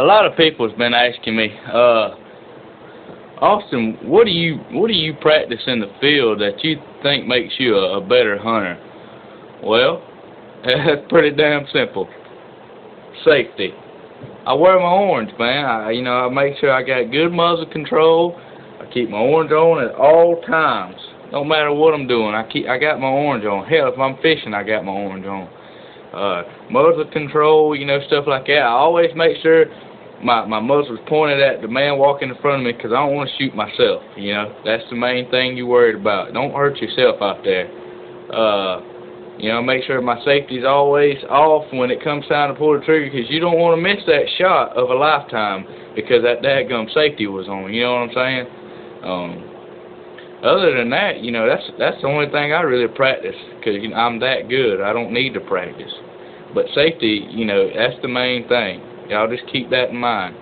a lot of people has been asking me, uh, Auston, what do you what do you practice in the field that you think makes you a, a better hunter? Well, that's pretty damn simple. Safety. I wear my orange, man. I, you know, I make sure I got good muzzle control. I keep my orange on at all times. No matter what I'm doing, I keep I got my orange on. Hell, if I'm fishing, I got my orange on. Uh, muzzle control, you know, stuff like that. I always make sure my my muzzle's pointed at the man walking in front of me because I don't want to shoot myself. You know, that's the main thing you're worried about. Don't hurt yourself out there. Uh, you know, make sure my safety's always off when it comes time to pull the trigger because you don't want to miss that shot of a lifetime because that dadgum safety was on. You know what I'm saying? Um, other than that, you know, that's that's the only thing I really practice because you know, I'm that good. I don't need to practice. But safety, you know, that's the main thing. Y'all just keep that in mind.